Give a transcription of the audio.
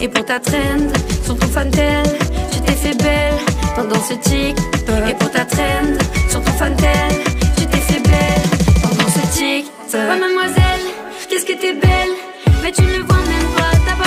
Et pour ta trend, sur ton fantel, tu t'es fait belle pendant ce tic. Et pour ta trend, sur ton fantel, tu t'es fait belle pendant ce tic. Oh mademoiselle, qu'est-ce que t'es belle?